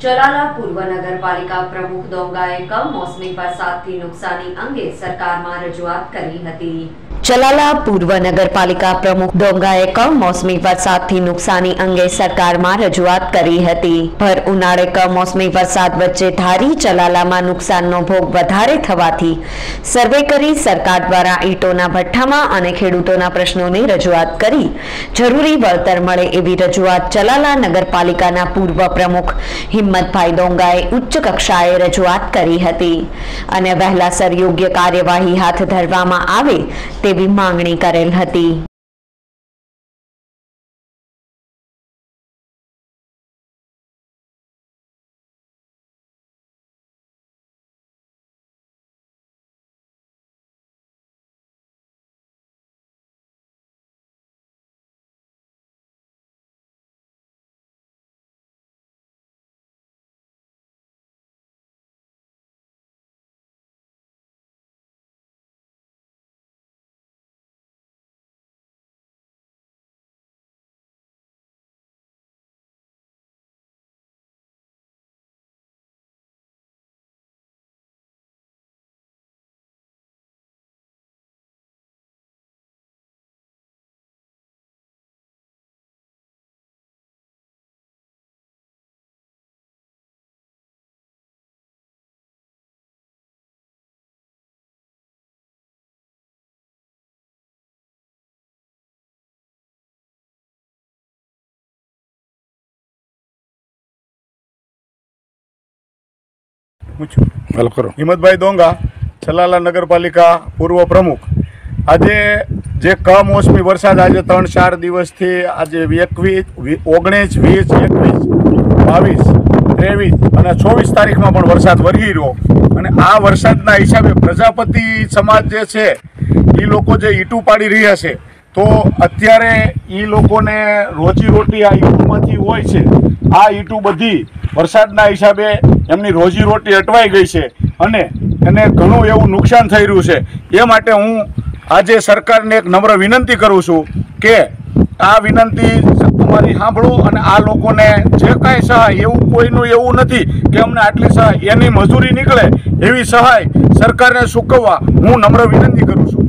ચલાલા પૂર્વ નગરપાલિકા પ્રમુખ દોંગાએ કમોસમી વરસાદથી નુકસાની અંગે સરકારમાં રજૂઆત કરી હતી. ચલાલા પૂર્વ નગરપાલિકા પ્રમુખ ડોંગાએ કમોસમી વરસાદથી નુકસાની અંગે સરકારમાં રજૂઆત કરી હતી. ભર ઉનાળે કમોસમી વરસાદ વચ્ચે ધારી ચલાલામાં નુકસાનનો ભોગ વધારે થવાથી સર્વે કરી સરકાર દ્વારા ઈંટોના ભઠ્ઠામાં અને ખેડૂતોના પ્રશ્નોની રજૂઆત કરી. જરૂરી વળતર મળે એવી રજૂઆત ચલાલા નગરપાલિકાના પૂર્વ પ્રમુખ હિંમતભાઈ ડોંગાએ ઉચ્ચ કક્ષાએ રજૂઆત કરી હતી. અને વહેલાસર યોગ્ય કાર્યવાહી હાથ ધરવામાં આવે તેવી માંગણી કરેલ હતી. પૂછ્યું. હાલો કરો. હિંમતભાઈ દોંગા છલાલા નગરપાલિકા પૂર્વ પ્રમુખ. આજે જે કમોસમી વરસાદ આજે ત્રણ ચાર દિવસથી આજે એકવીસ ઓગણીસ વીસ એકવીસ બાવીસ ત્રેવીસ અને ચોવીસ તારીખમાં પણ વરસાદ વરસી રહ્યો. અને આ વરસાદના હિસાબે પ્રજાપતિ સમાજ જે છે એ લોકો જે ઈટું પાડી રહ્યા છે તો અત્યારે એ લોકોને રોજીરોટી આ ઈટુમાંથી હોય છે. આ ઈટું બધી વરસાદના હિસાબે એમની રોજીરોટી અટવાઈ ગઈ છે અને એને ઘણું એવું નુકસાન થઈ રહ્યું છે. એ માટે હું આજે સરકારને એક નમ્ર વિનંતી કરું છું કે આ વિનંતી તમારી સાંભળો અને આ લોકોને જે કાંઈ સહાય, એવું કોઈનું એવું નથી કે અમને આટલી સહાય, એની મજૂરી નીકળે એવી સહાય સરકારને ચૂકવવા હું નમ્ર વિનંતી કરું છું.